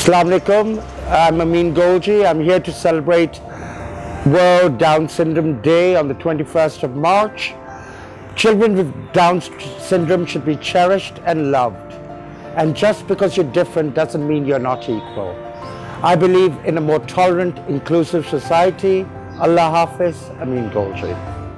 Assalamu alaikum. I'm Amin Guljee. I'm here to celebrate World Down Syndrome Day on the 21st of March. Children with Down syndrome should be cherished and loved. And just because you're different doesn't mean you're not equal. I believe in a more tolerant, inclusive society. Allah Hafiz, Amin Guljee.